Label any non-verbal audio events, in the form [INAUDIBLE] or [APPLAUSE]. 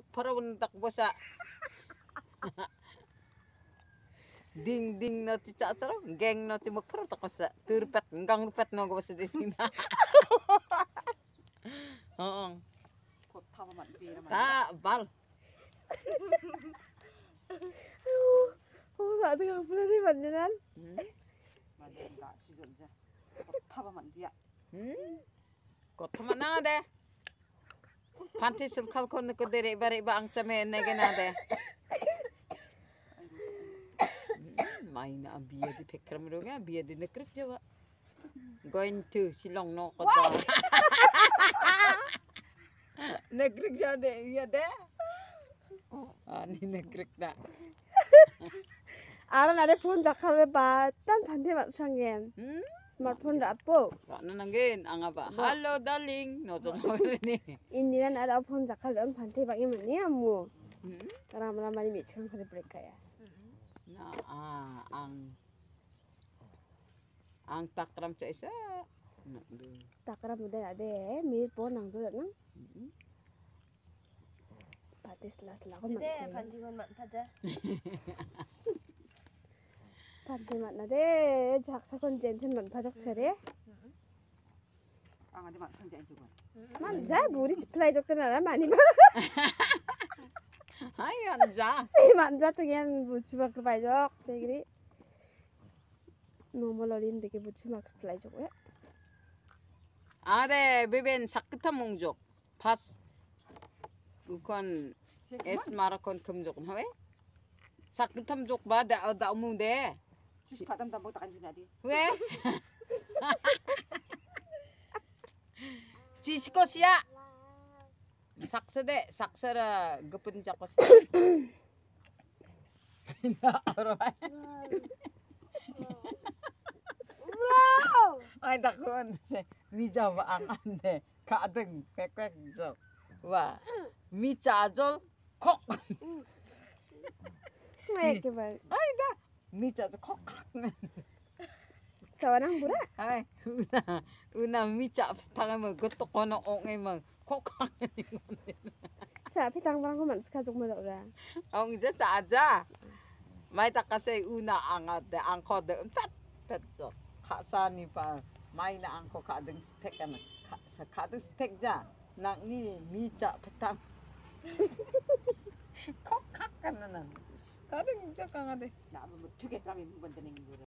magparawan takbo sa [LAUGHS] ding ding no ti chasaro geng no ti magparaw takbo sa turpet ngang rupet no gawas di na [LAUGHS] oo ta bal [LAUGHS] Oo, sa ating ang pula ni Manyanan. Manyanan ka, season siya. Kotaba man diya. Hmm? Kotaba hmm? na nào đây? 반티슬 칼콘느 그대로 이바리바 앙짜메 내게 나대. 마이나 비에디 백크람으로가 비에디 느크륵 저와. Going to 실롱 노거다 느크륵 저대 이야대 아니 느크륵다. 아라 나를 본 작가를 봤단 반대 맞춘 게. 음? smartphone rapo. Kana nanggin ang apa? Hello ah, darling. No to no ni. Indian ada phone jakalon phante bagi mu? amu. Ram ram mani mechang khare break kaya. Na ah ang ang takram cha isa. Takram udah ada eh. mirip pohon nang tuh nang. Patis las lakon. Sede panti kon mat. 반디건 많다자. 반대 맞나대. 작사건 젠텐 만파적 차례. 앙한테만 성장 주고 만자 우리 집 플라이 적더나 많이 봐. ay anja 세 만자 등엔 부추막 파이적 제그리. 노멀 어린 되게 부추막 플라이 적고요. are beben sakta mongjok pas ukon es marakon kumjok hawe saktam jok ba da da mu de 집 가담다 못다 간지 Sipatan tambok takan juna di. Weh. [LAUGHS] Cisko sia. Ya. Saksa de, saksa da gepun jakos. Na orang. Wow. [LAUGHS] Ay takon se mija ba ang ande kadeng pek pek jo. Wa. Mija jol kok. Mek ba. Ay da. mija jo kok. 사와랑 부라? Ay una una mija tangan mo goto kono ong mo kok. 자, 피당방 거 만스카 좀 먹어라. Ong ja cha Mai ta kasi una ang ade ang ko de pet pet jo. Kasani pa mai na ang ko kadeng steak kan. Sa kadeng steak ja. Nang ni mija petang. kokak kan na. 나도 진짜 강하대. 나도 뭐 두개 땀이 못 뭐 만드는 거라